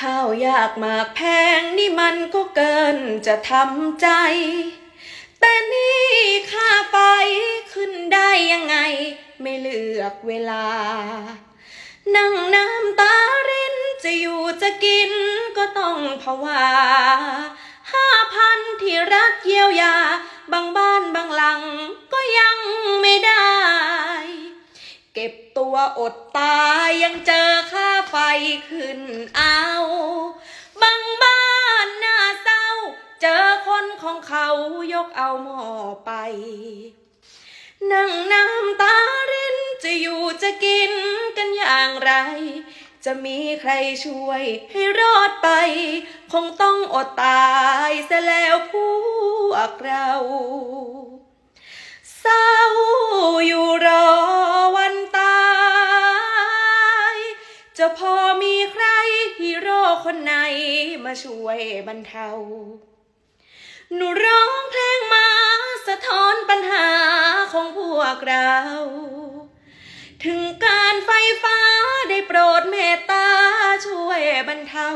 ข้าวยากมากแพงนี่มันก็เกินจะทำใจ แต่นี่ค่าไฟขึ้นได้ยังไง ไม่เลือกเวลา นั่งน้ำตารินจะอยู่จะกินก็ต้องภาวาห้าพันที่รัฐเยียวยา บางบ้านบางหลังก็ยังไม่ได้ เก็บตัวอดตายยังเจอค่าไฟขึ้นเอา ยกเอาหม้อไปนั่งน้ำตารินจะอยู่จะกินกันอย่างไร จะมีใครช่วยให้รอดไป คงต้องอดตายเสียแล้วพวกเราเศร้าอยู่รอวันตาย จะพอมีใครฮีโร่คนไหนมาช่วยบรรเทา หนูร้องเพลงมาสะท้อนปัญหาของพวกเรา ถึงการไฟฟ้าได้โปรดเมตตาช่วยบรรเทา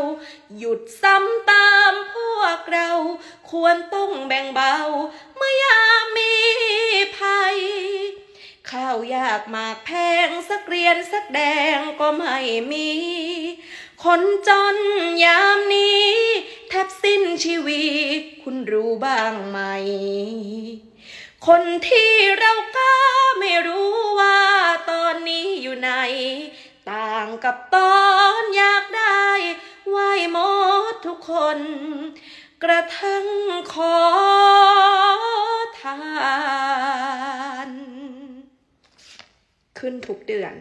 หยุดซ้ำตามพวกเรา ควรต้องแบ่งเบา เมื่อยามมีภัย ข้าวยากหมากแพงสักเรียนสักแดงก็ไม่มี คนจนยามนี้ ชีวิตคุณรู้บ้างไหม คนที่เราก็ไม่รู้ว่าตอนนี้อยู่ไหน ต่างกับตอนอยากได้ไหวหมดทุกคน กระทั่งขอทาน ขึ้นทุกเดือน